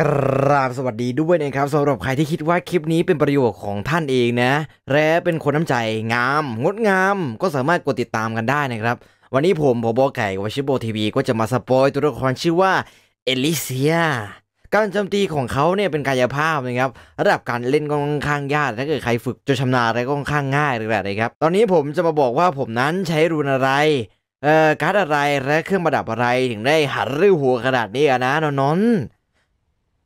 กราบสวัสดีด้วยนะครับสำหรับใครที่คิดว่าคลิปนี้เป็นประโยชน์ของท่านเองนะ และเป็นคนน้ำใจงาม งดงาม ก็สามารถกดติดตามกันได้นะครับ วันนี้ผมผบไก่วชิโบทีวีก็จะมาสปอยตัวละครชื่อว่าเอลิเซีย การโจมตีของเขาเนี่ยเป็นกายภาพนะครับ ระดับการเล่นก็ค่อนข้างยากถ้าเกิดใครฝึกจนชำนาญอะไรก็ค่อนข้างง่ายเลยแหละนะครับ ตอนนี้ผมจะมาบอกว่าผมนั้นใช้ rune อะไรเอ่อการ์ดอะไรและเครื่องประดับอะไรถึงได้หันริ้วหัวขนาดนี้อะนะนอนๆ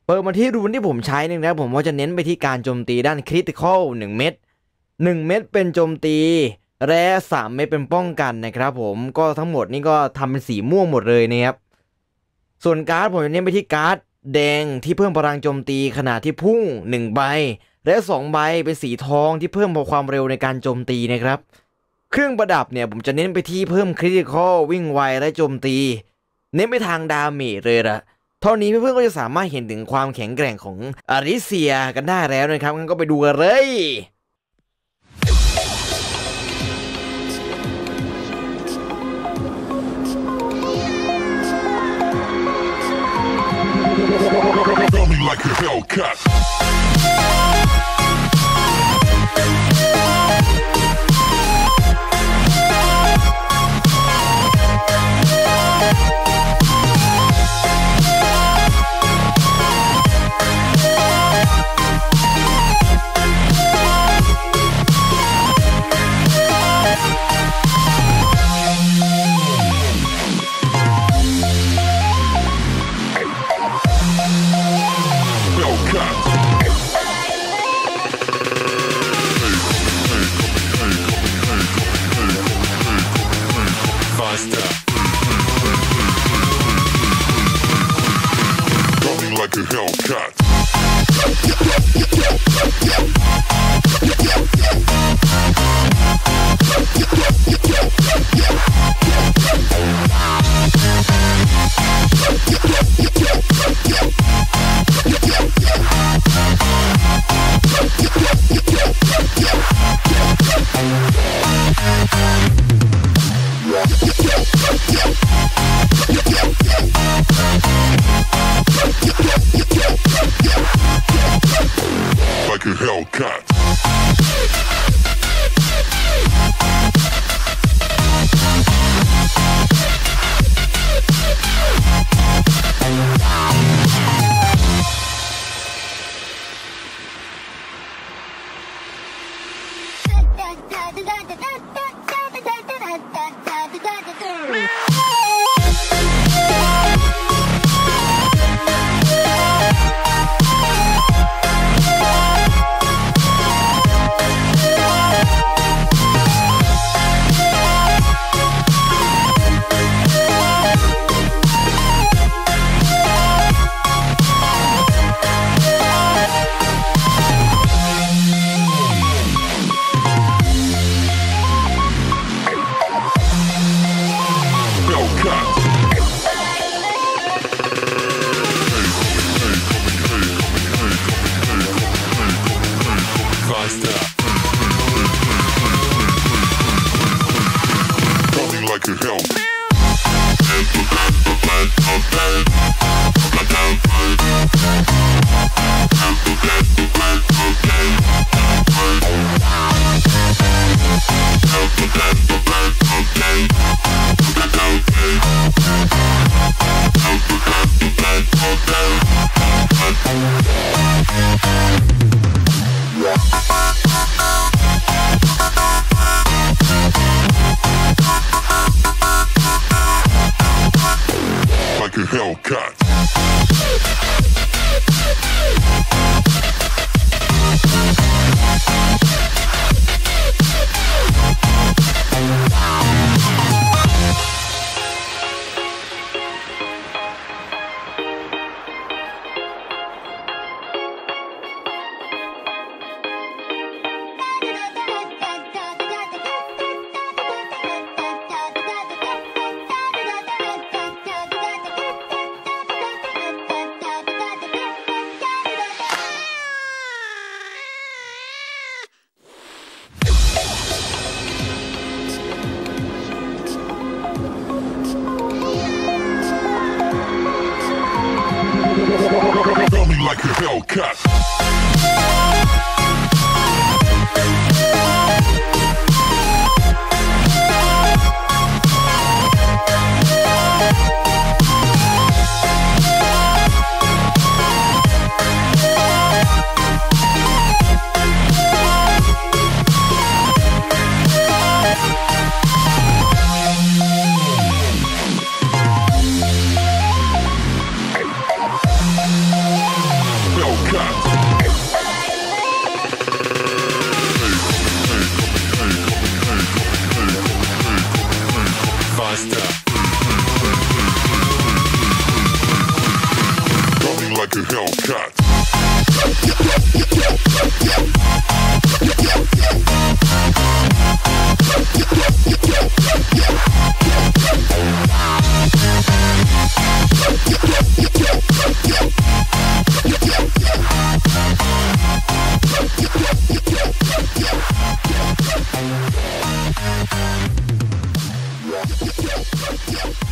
เปิดมาที่ rune ที่ผมใช้นี่นะผมว่าจะเน้นไปที่การโจมตีด้าน critical 1เม็ด1เม็ดเป็นโจมตีและ 3 เม็ดเป็นป้องกันนะครับผมก็ทั้งหมดนี่ก็ทำเป็นสีม่วงหมดเลยนะครับ ส่วนการ์ดผมจะเน้นไปที่การ์ดแดงที่เพิ่มพลังโจมตีขนาดที่พุ่ง 1 ใบ และ 2 ใบเป็นสีทองที่เพิ่มความเร็วในการโจมตีนะครับ เครื่องประดับเนี่ยผมจะเน้นไปที่เพิ่มคริติคอลวิ่งไวและโจมตี เน้นไปทางดาเมจเลยละ เท่านี้เพื่อนๆก็จะสามารถเห็นถึงความแข็งแกร่งของอาริเซียกันได้แล้วนะครับงั้นก็ไปดูกันเลย like a Hellcat. Like Hellcat. monster. Coming like a hell. Like a Hellcat. Hellcat. a Hellcat. Yeah.